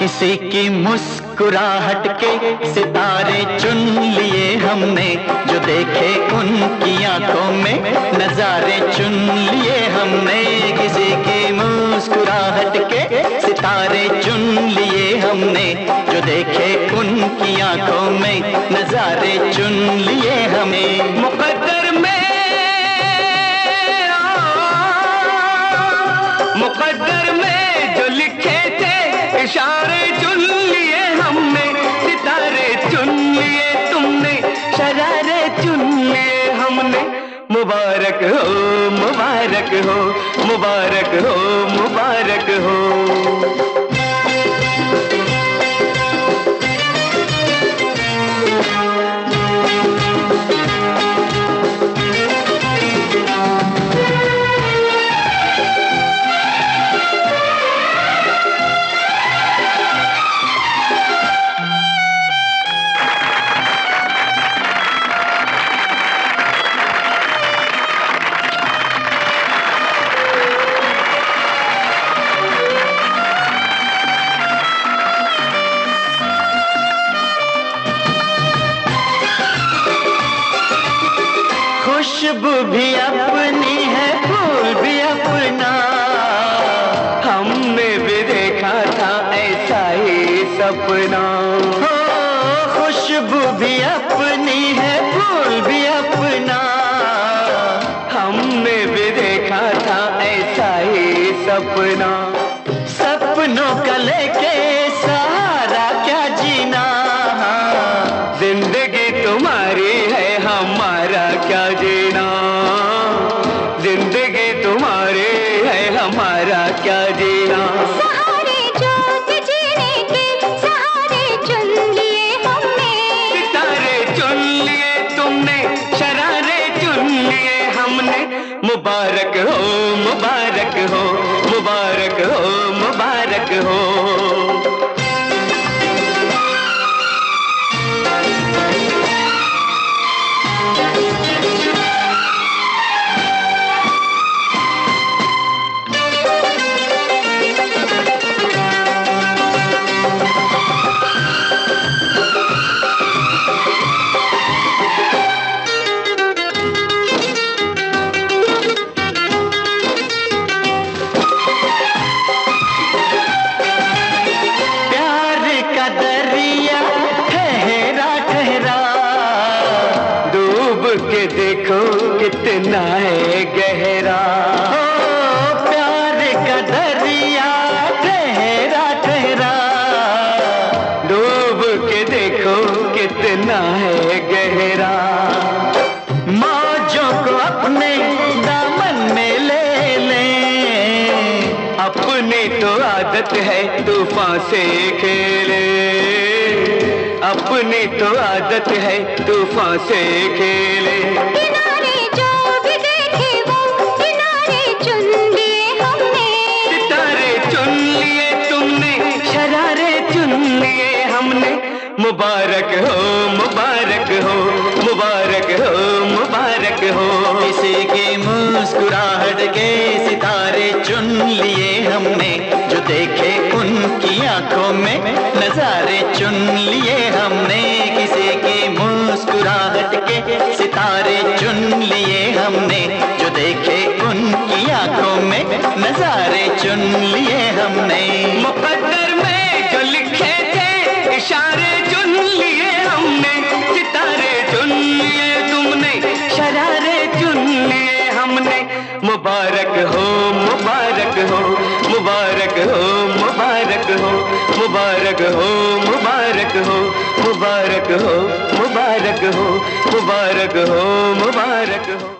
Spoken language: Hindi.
किसी की मुस्कुराहट के सितारे चुन लिए हमने, जो देखे उनकी आँखों में नजारे चुन लिए हमने। किसी की मुस्कुराहट के सितारे चुन लिए हमने, जो देखे उनकी आँखों में नजारे चुन लिए हमें मुकद्दर इशारे चुन लिए हमने, सितारे चुन लिए तुमने, शरारे चुन लिए हमने। मुबारक हो मुबारक हो मुबारक हो मुबारक हो। खुशबू भी अपनी है, फूल भी अपना। हमने भी देखा था ऐसा ही सपना। खुशबू भी अपनी है, फूल भी अपना। हमने भी देखा था ऐसा ही सपना। सपनों का लेके क्या जीना सहारे जोत जीने के सहारे चुन लिए हमने। सितारे चुन लिए तुमने शरारे चुन लिए हमने। मुबारक हो मुबारक हो मुबारक हो मुबारक हो। के देखो कितना है गहरा। प्यार का दरिया ठहरा ठहरा। डूब के देखो कितना है गहरा। मौजों को अपने दामन में ले लें। अपनी तो आदत है तूफ़ान से खेले। अपनी तो आदत है तूफ़ान से खेले। किनारे जो भी देखे वो किनारे चुन लिए हमने। सितारे चुन लिए तुमने शरारे चुन लिए हमने। मुबारक हो मुबारक हो मुबारक हो मुबारक हो। किसी की मुस्कुराहट के सितारे चुन लिए हमने जो देखे उनकी आँखों में नजारे चुन लिए हमने। किसी की मुस्कुराहट के सितारे चुन लिए हमने। जो देखे उनकी आँखों में नजारे चुन लिए हमने। मुकद्दर में जो लिखे थे इशारे चुन लिए हमने। सितारे चुन लिए तुमने, शरारे चुन लिए हमने। मुबारक हो मुबारक हो मुबारक हो हो मुबारक हो मुबारक हो मुबारक हो मुबारक हो मुबारक हो मुबारक हो।